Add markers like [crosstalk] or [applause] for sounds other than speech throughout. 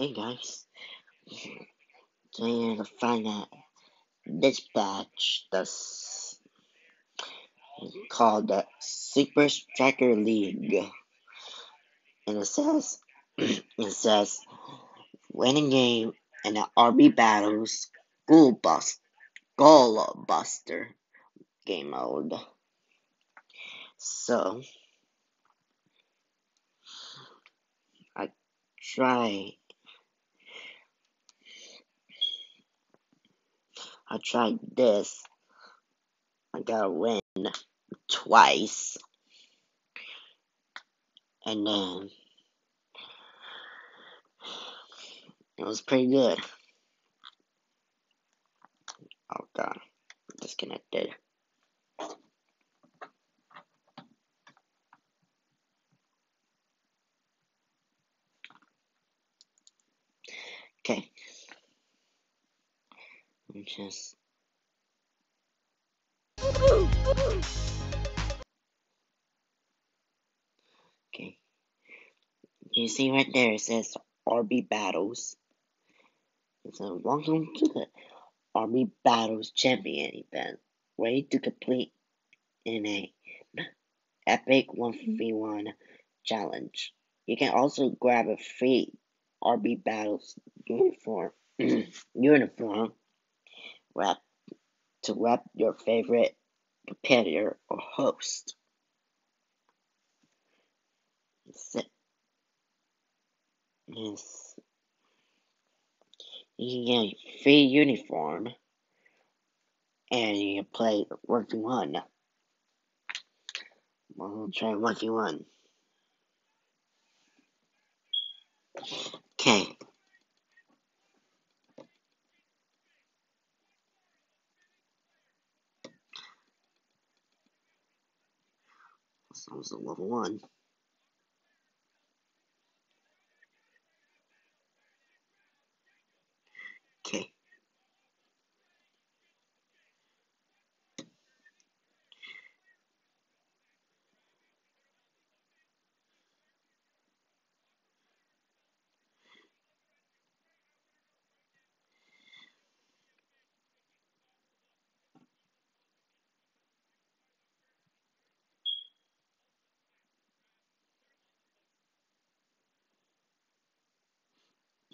Hey guys, today you're gonna find out this badge that's called the Super Striker League, and it says [clears throat] it says win a game in the RB Battles Goal Bust Goal Buster game mode. So I try I tried this. I got a win twice. And then it was pretty good. Oh god, disconnected. Okay. I'm Okay. You see right there it says RB Battles. It says welcome to the RB Battles Champion event. Ready to complete in a epic 1v1 challenge. You can also grab a free RB Battles uniform [clears throat] uniform wrap to wrap your favorite competitor or host. Yes. You can get a free uniform and you can play 1v1. We'll try 1v1. Okay. So was a level 1. Okay.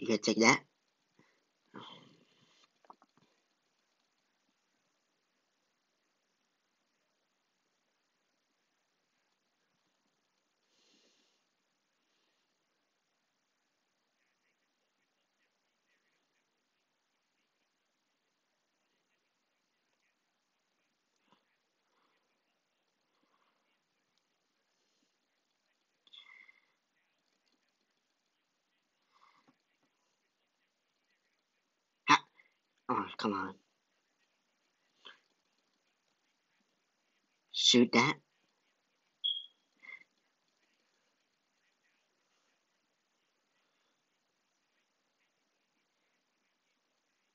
You Oh, come on. Shoot that.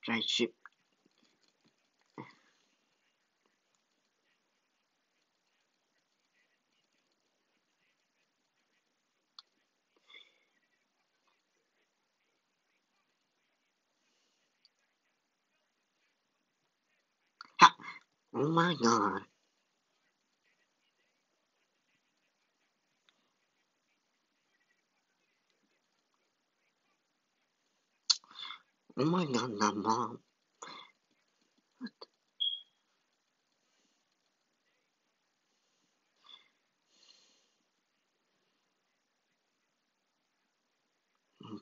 Try and shoot. Oh my god. Oh my god, that mom.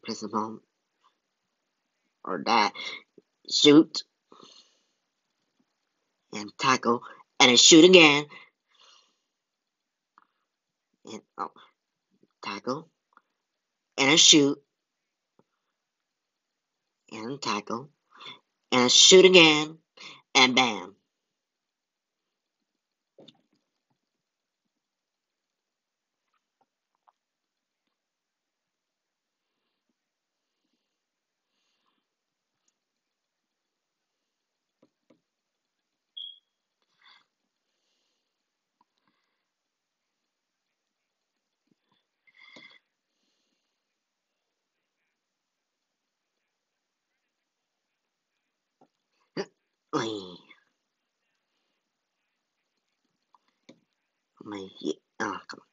Press the bomb. Or that. Shoot. And tackle. And then shoot again. And oh. Tackle. And a shoot. And tackle. And shoot again. And bam. My, my, oh, come on.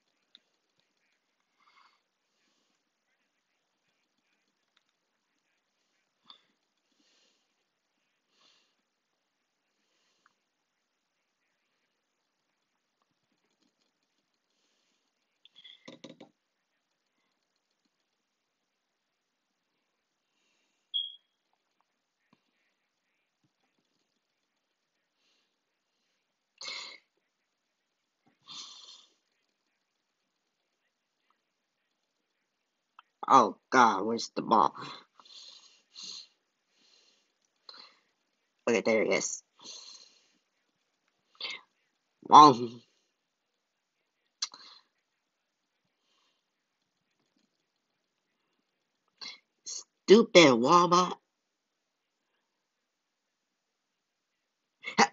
Oh God, where's the ball? Okay, there it is. Wrong. Stupid Wobot. [laughs]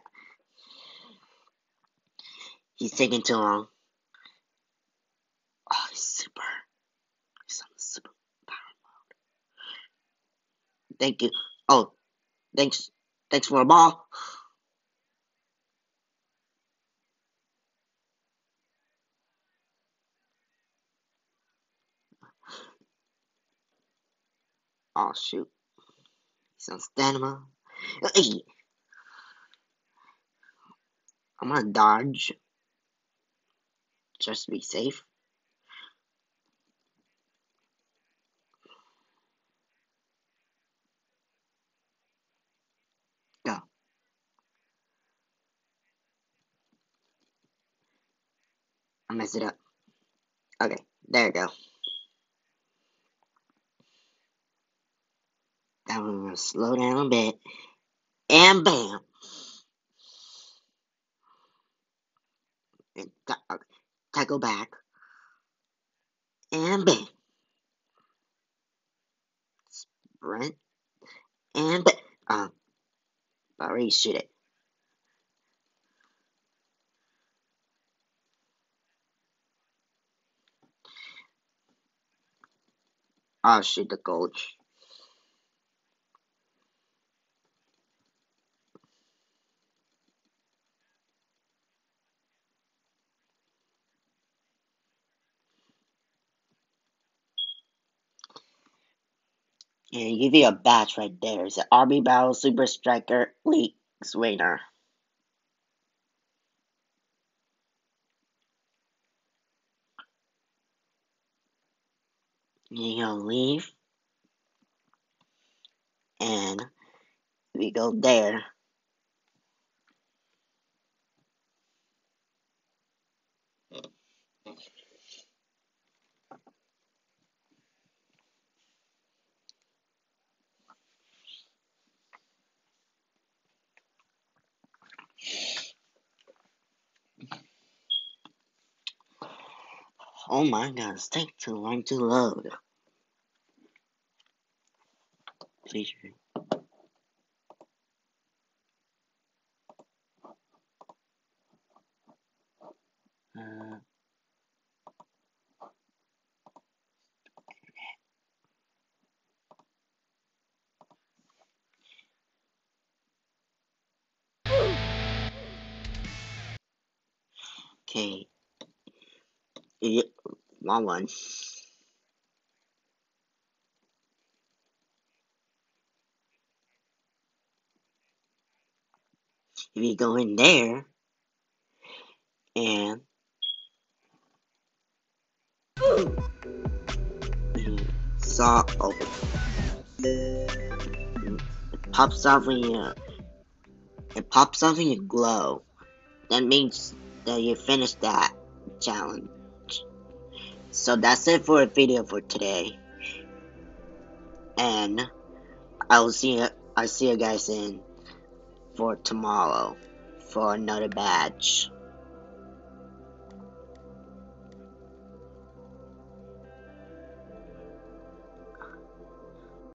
He's taking too long. Oh, he's super. He's on the super power mode. Thank you. Oh, thanks. Thanks for a ball. Oh shoot. He's on stamina. Hey. I'm gonna dodge. Just to be safe. Go. I messed it up. Okay, there we go. Now we're gonna slow down a bit. And bam. And tackle back. And bam. Sprint. And bam. Um, already shoot it. Oh, I'll shoot the coach. And give you a badge right there. It's an RB Battle Super Striker Leagues winner. You gonna leave. And we go there. Oh my god, it's taking too long to load. Please. Uh, okay. Yep, wrong one. If you go in there and saw open, it pops off when you it pops off when you glow. That means that you finished that challenge. So that's it for a video for today. And I will see you I see you guys in for tomorrow for another badge.